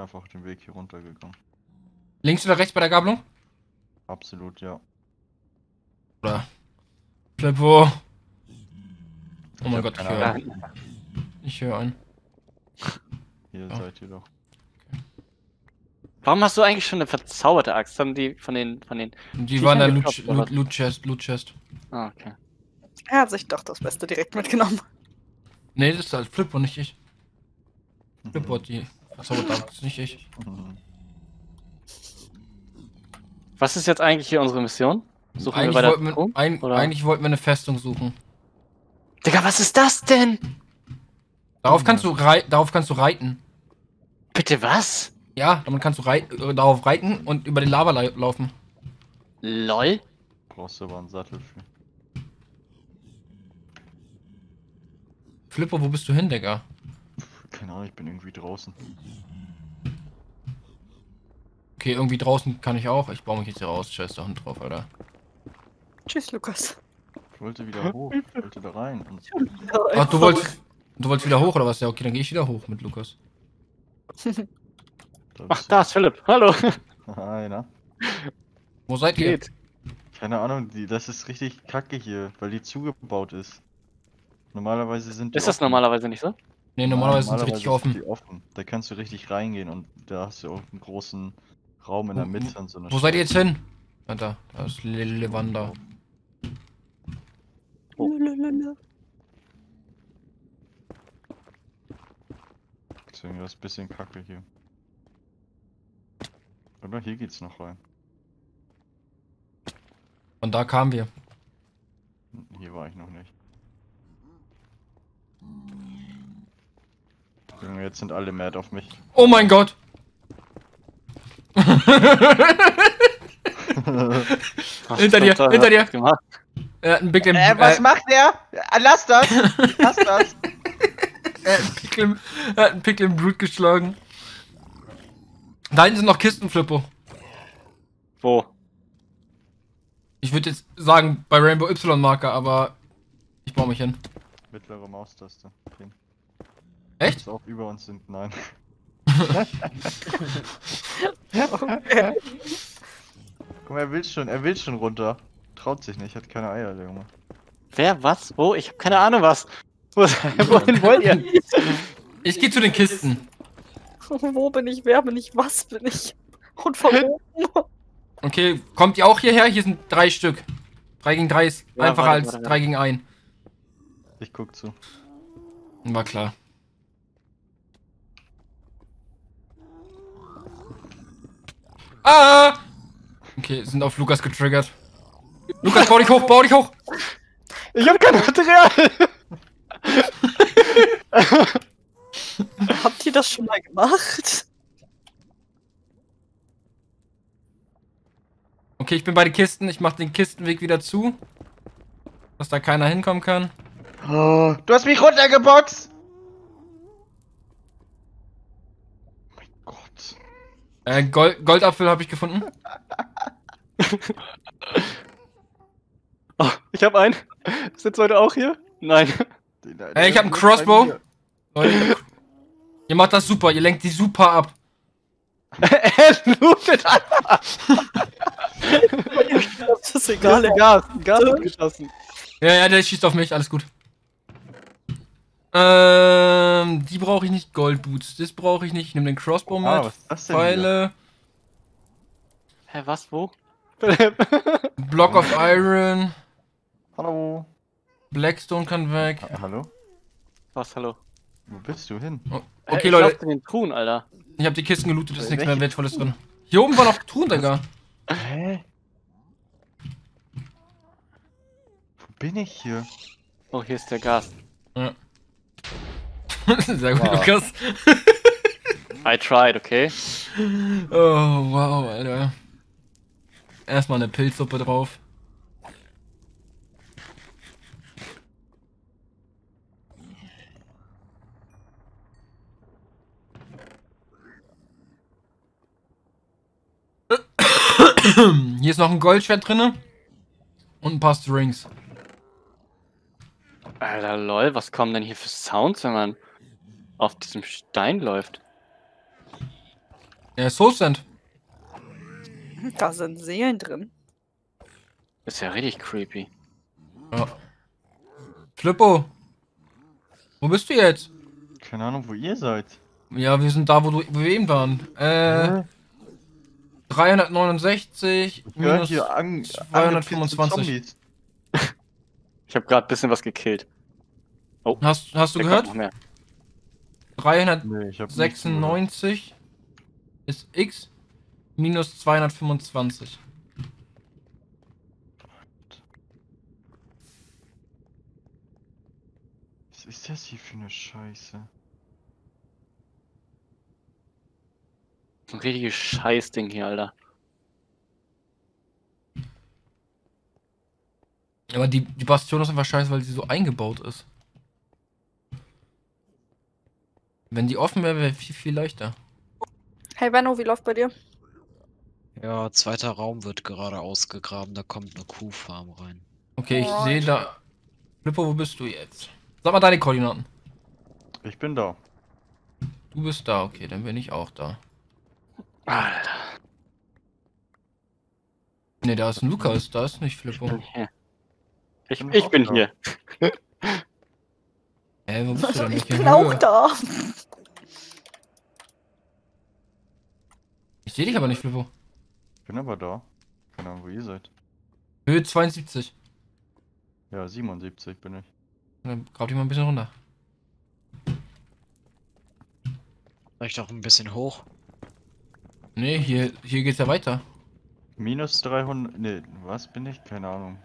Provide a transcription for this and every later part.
einfach den Weg hier runtergegangen. Links oder rechts bei der Gabelung? Absolut, ja. Oder? Flippo. Oh mein Gott, ich höre. Ich höre einen. Hier Ja. seid ihr doch. Warum hast du eigentlich schon eine verzauberte Axt? Haben die von den, von den. Die waren da haben Loot, Chest, Loot Chest. Ah, okay. Er hat sich doch das Beste direkt mitgenommen. Nee, das ist halt Flippo, nicht ich. Flippo hat die verzauberte Axt, nicht ich. Mhm. Was ist jetzt eigentlich hier unsere Mission? Suchen Eigentlich wir weiter wollten, wir, ein, oder? eigentlich wollten wir eine Festung suchen. Digga, was ist das denn? Darauf kannst du rei darauf kannst du reiten. Bitte was? Ja, damit kannst du rei äh, darauf reiten und über die Lava lau- laufen. LOL? Brauchst du aber einen Sattel für. Flippo, wo bist du hin, Digga? Keine Ahnung, ich bin irgendwie draußen. Okay, irgendwie draußen kann ich auch. Ich baue mich jetzt hier raus. Scheiß da Hund drauf, Alter. Tschüss, Lukas. Ich wollte wieder hoch, ich wollte da rein. Und Ach, du wolltest, du wolltest wieder hoch oder was? Ja, okay, dann gehe ich wieder hoch mit Lukas. Ach, da ist Philipp. Hallo. Hi, na? Wo seid ihr? Geht. Keine Ahnung, die, das ist richtig kacke hier, weil die zugebaut ist. Normalerweise sind die Ist das normalerweise nicht so? Nee, normalerweise sind sie richtig Normalerweise offen. sind die offen. Da kannst du richtig reingehen und da hast du auch einen großen Raum in der Wo- Mitte und so eine Wo seid ihr Stadt. jetzt hin? Ah, da, da ist Le Levanda. Oh. Lalalala. Deswegen das ist ein bisschen kacke hier. Oder hier geht's noch rein. Und da kamen wir. Hier war ich noch nicht. Junge, jetzt sind alle mad auf mich. Oh mein Gott! Was Hinter dir, hinter dir. Gemacht? Er hat einen Pickel im, Äh, was äh, macht der? Lass das! Lass das! er hat einen Pickel im, er hat einen Pickel im Blut geschlagen. Da hinten sind noch Kisten, Flippo. Wo? Ich würde jetzt sagen bei Rainbow Y-Marker, aber ich baue mich hin. Mittlere Maustaste. Okay. Echt? Auch über uns sind, nein. Okay. Guck mal, er will schon, er will schon runter. Traut sich nicht, hat keine Eier, der Junge. Wer? Was? Wo? Ich habe keine Ahnung was. Wo, wohin wollt ihr? Ich gehe zu den Kisten. Wo bin ich? Wer bin ich? Was bin ich? Und von oben? Okay, kommt ihr auch hierher? Hier sind drei Stück. 3 gegen 3 ist Ja, einfacher warte, als warte, 3 gegen 1. Ich guck zu. War klar. Ah! Okay, sind auf Lukas getriggert. Lukas, bau dich hoch, bau dich hoch! Ich habe kein Material. Habt ihr das schon mal gemacht? Okay, ich bin bei den Kisten. Ich mach den Kistenweg wieder zu. Dass da keiner hinkommen kann. Oh, du hast mich runtergeboxt! Mein Gott. Äh, Gold, Goldapfel habe ich gefunden. Oh, ich habe einen. Sind Leute auch hier? Nein. Ey, ich der hab einen Crossbow. Leute, ihr macht das super. Ihr lenkt die super ab. er lootet einfach. Das ist egal. Egal, Gas. Gas geschossen. Ja, ja, der schießt auf mich. Alles gut. Ähm, die brauche ich nicht. Goldboots. Das brauche ich nicht. Ich nehme den Crossbow mit. Ah, was ist das denn hier? Pfeile. Hä, was? Wo? Block of Iron. Hallo. Blackstone kann weg. Ha hallo? was, hallo? Wo bist du hin? Oh, okay, ich Leute. in den Truhen, Alter. Ich habe die Kisten gelootet. Ist Äh, nichts mehr Wertvolles drin. Hier oben war noch Truhen, Digga. Hä? Wo bin ich hier? Oh, hier ist der Gas. Ja. Sehr gut, Wow. Lukas. I tried, okay? Oh, wow, Alter. Erstmal eine Pilzsuppe drauf. Hier ist noch ein Goldschwert drinne und ein paar Strings. Alter, lol, was kommen denn hier für Sounds, wenn man auf diesem Stein läuft? Ja, Soul Sand. Da sind Seelen drin. Ist ja richtig creepy. Ja. Flippo. Wo bist du jetzt? Keine Ahnung, wo ihr seid. Ja, wir sind da, wo, du, wo wir eben waren. Äh, 369 Ich höre minus hier an, 225. Ich habe gerade ein bisschen was gekillt. Hast, hast du gehört? kommt noch mehr. 396 Nee, ist x minus 225. Was ist das hier für eine Scheiße? Ein richtiges Scheißding hier, Alter. Aber die, die Bastion ist einfach scheiße, weil sie so eingebaut ist. Wenn die offen wäre, wäre viel, viel leichter. Hey Benno, wie läuft bei dir? Ja, zweiter Raum wird gerade ausgegraben, da kommt eine Kuhfarm rein. Okay, ich sehe da. Flippo, wo bist du jetzt? Sag mal deine Koordinaten. Ich bin da. Du bist da, okay, dann bin ich auch da. Alter, Ne, da ist ein Lukas, da ist nicht ich Flippo. bin hier. Ich, Bin ich auch bin da. hier. Hä, wo bist du denn? Ich bin auch da. Ich sehe dich aber nicht, Flippo. Ich bin aber da. Keine Ahnung, wo ihr seid. Höhe 72. Ja, 77 bin ich. Dann grab dich mal ein bisschen runter. Vielleicht auch ein bisschen hoch. Ne, hier, hier geht's ja weiter. Minus 300. Nee, was bin ich? Keine Ahnung.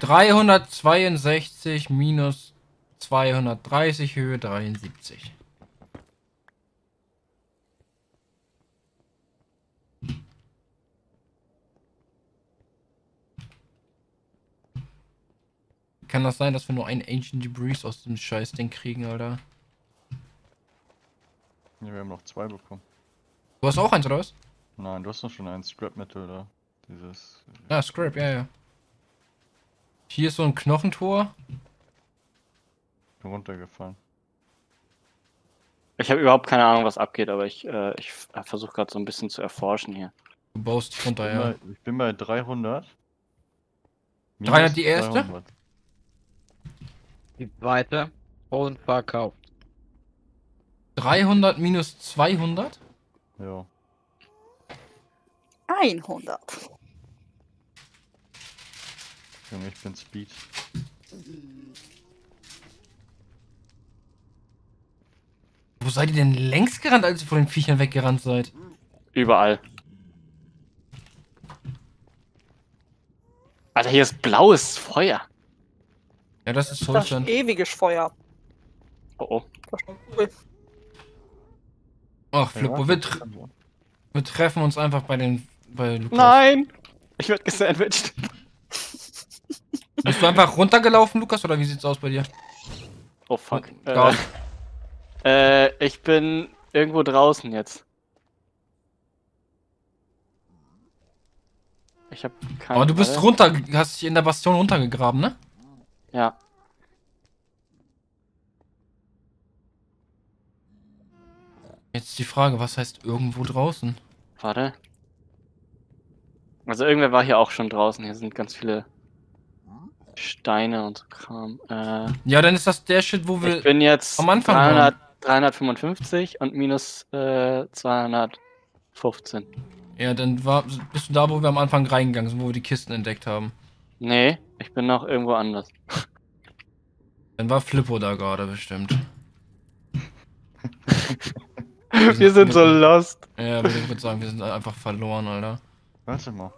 362 minus 230, Höhe 73. Kann das sein, dass wir nur einen Ancient Debris aus dem Scheißding kriegen, Alter? Ja, wir haben noch zwei bekommen. Du hast auch eins, oder was? Nein, du hast doch schon ein Scrap Metal da. Dieses. Ja, Scrap, ja, ja. Hier ist so ein Knochentor. runtergefallen. Ich habe überhaupt keine Ahnung, was abgeht, aber ich, äh, ich versuche gerade so ein bisschen zu erforschen hier. Du baust dich runter, Ich bin, ja. bei, ich bin bei 300. 300 die erste? 300. Die zweite und verkauft. 300 minus 200? Ja. 100. Junge, ich bin Speed. Wo seid ihr denn längst gerannt, als ihr vor den Viechern weggerannt seid? Überall. Alter, hier ist blaues Feuer. Ja, das ist Das Soulsand. ewiges Feuer. Oh oh. Das ist schon cool. Ach, Flippo, wir, tr wir treffen uns einfach bei den. bei Lukas. Nein! Ich werde gesandwiched. Bist du einfach runtergelaufen, Lukas, oder wie sieht's aus bei dir? Oh fuck. Ja. Äh, äh, ich bin irgendwo draußen jetzt. Ich hab keine. Aber du bist Warte. runter, hast dich in der Bastion runtergegraben, ne? Ja. Jetzt die Frage, was heißt irgendwo draußen? Warte. Also irgendwer war hier auch schon draußen. Hier sind ganz viele Steine und so Kram. Äh, Ja, dann ist das der Shit, wo wir. ich bin jetzt am Anfang 300, 355 und minus äh, 215. Ja, dann war, bist du da, wo wir am Anfang reingegangen sind, wo wir die Kisten entdeckt haben. Nee, ich bin noch irgendwo anders. Dann war Flippo da gerade bestimmt. Wir sind so lost. Ja, aber ich würde sagen, wir sind einfach verloren, Alter. Warte mal.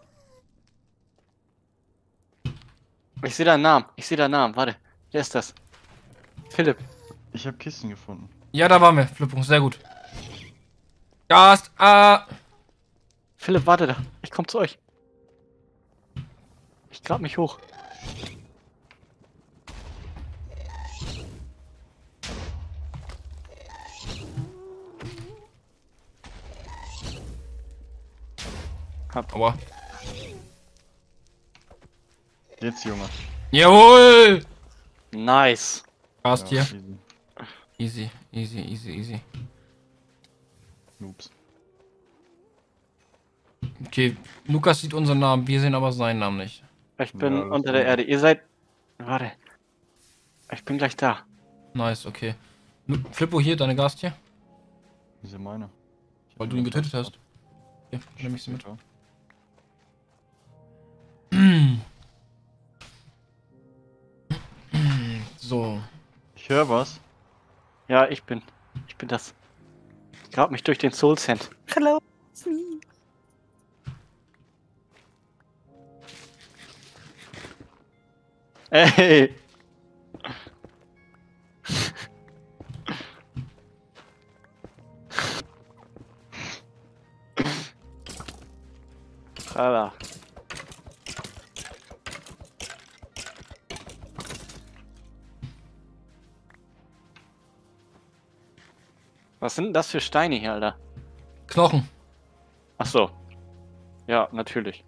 Ich sehe deinen Namen. Ich sehe deinen Namen. Warte. Wer ist das? Philipp. Ich habe Kisten gefunden. Ja, da waren wir, Flippo, sehr gut. Gast, ah! Philipp, warte da. Ich komm zu euch. Ich grab mich hoch. Hab. Aua. Jetzt, Junge. Jawohl! Nice. Gast hier. easy. Easy, easy, easy, easy. Noobs. Okay, Lukas sieht unseren Namen, wir sehen aber seinen Namen nicht. Ich bin Ja, unter der Erde. Ihr seid. Warte. Ich bin gleich da. Nice, okay. Flippo, hier, deine Gast hier. Sind meine? Weil du ihn getötet hast. Hier, nehme ich sie mit. Ja. So. Ich höre was. Ja, ich bin. Ich bin das. Ich grab mich durch den Soul Sand. Hello. it's me. Ey! Trala. Was sind denn das für Steine hier, Alter? Knochen. Ach so. Ja, natürlich.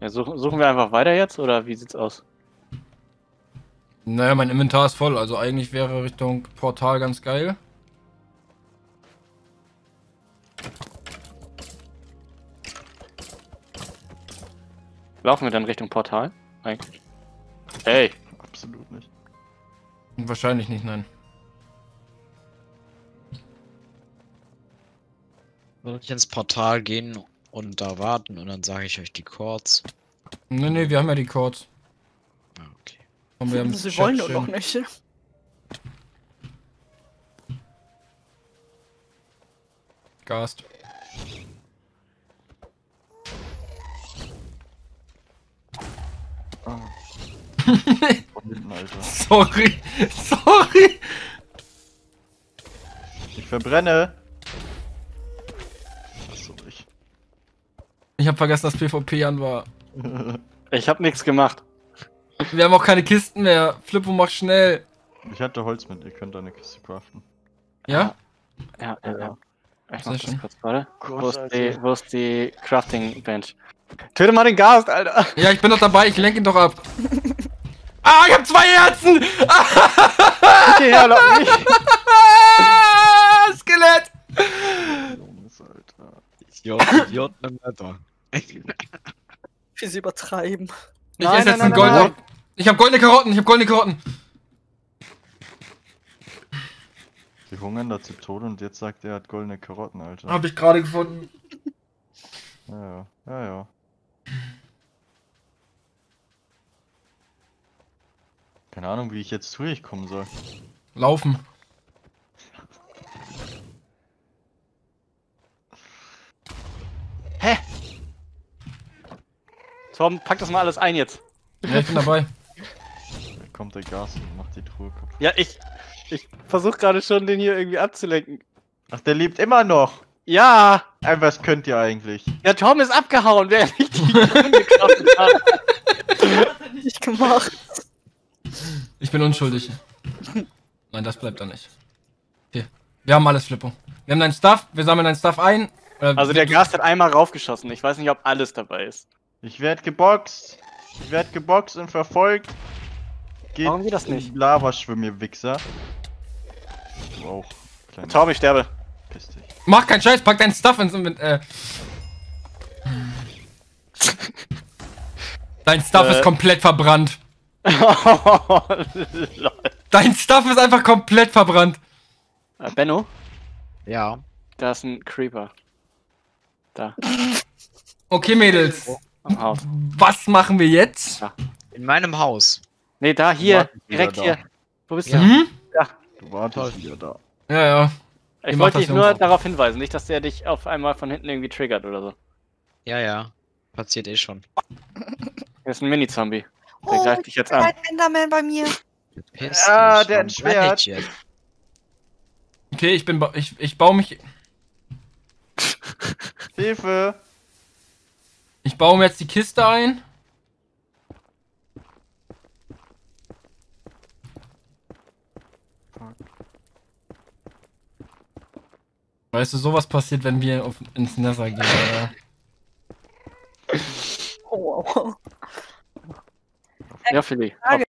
Ja, suchen, suchen wir einfach weiter jetzt oder wie sieht's aus? Naja, mein Inventar ist voll, also eigentlich wäre Richtung Portal ganz geil. Laufen wir dann Richtung Portal? Eigentlich. Ey, Absolut nicht. Wahrscheinlich nicht, nein. Soll ich ins Portal gehen und da warten und dann sage ich euch die Chords? Nee, nee, wir haben ja die Codes. Ah, okay. Und wir haben Sie wollen doch noch nicht. Gast. Von hinten, Alter. Sorry. Sorry. Ich verbrenne. Ich. Ich habe vergessen, dass PvP an war. ich hab nichts gemacht. Wir haben auch keine Kisten mehr. Flippo, mach schnell. Ich hatte Holz mit, ihr könnt eine Kiste craften. Ja? Ja, ja, ja. Ich Sehr mach schön. das kurz, warte. Wo ist, die, wo ist die Crafting Bench? Töte mal den Gast, Alter! Ja, ich bin doch dabei. Ich lenke ihn doch ab. Ah, ich habe zwei Herzen. Hierher, lock mich! Ah, Skelett. Jungs, Alter. Idioten, Idioten im Wetter. Wie sie übertreiben. Ich Nein, esse jetzt nein, einen nein. Ich habe goldene Karotten. Ich habe goldene Karotten. Die hungern da zu Tode und jetzt sagt er, er hat goldene Karotten, Alter. Habe ich gerade gefunden. Ja, ja, ja, ja. Keine Ahnung, wie ich jetzt durchkommen soll. Laufen. Tom, pack das mal alles ein jetzt. Ja, ich bin dabei. Da kommt der Gas und macht die Truhe kaputt. Ja, ich. Ich versuche gerade schon, den hier irgendwie abzulenken. Ach, der lebt immer noch! Ja! Ey, was könnt ihr eigentlich? Ja, Tom ist abgehauen, während ich die Runde gekraftet habe. Hat er nicht gemacht. Ich bin unschuldig. Nein, das bleibt da nicht. Okay. Wir haben alles, Flippo. Wir haben deinen Stuff. Wir sammeln deinen Stuff ein. Äh, Also der Gast hat einmal raufgeschossen. Ich weiß nicht, ob alles dabei ist. Ich werd geboxt! Ich werd geboxt und verfolgt! Geht Warum geht das nicht? Lava schwimmen, ihr Wichser. Du auch. Tom, ich sterbe. Piss dich. Mach keinen Scheiß, pack deinen Stuff ins Invent. Äh. Dein Stuff Äh. ist komplett verbrannt. Lol. Dein Stuff ist einfach komplett verbrannt. Äh, Benno, Ja. da ist ein Creeper. Da, Okay, Mädels. am Haus. Was machen wir jetzt? In meinem Haus. Nee, da, hier, direkt da. hier. Wo bist Ja. du? Hm? Du wartest wieder da. Ja, ja. Ich macht wollte dich ja nur auch. darauf hinweisen, nicht, dass der dich auf einmal von hinten irgendwie triggert oder so. Ja, ja. Passiert eh schon. Hier ist ein Mini-Zombie. Der Oh, greift dich jetzt an. Ein Enderman bei mir. Ah, dich, der hat ein Schwert. Okay, ich bin. ba- Ich, ich baue mich. Hilfe! Ich baue mir jetzt die Kiste ein. Weißt du, sowas passiert, wenn wir auf, ins Nether gehen. Alter. Oh, wow. Ja, Philly. Frage.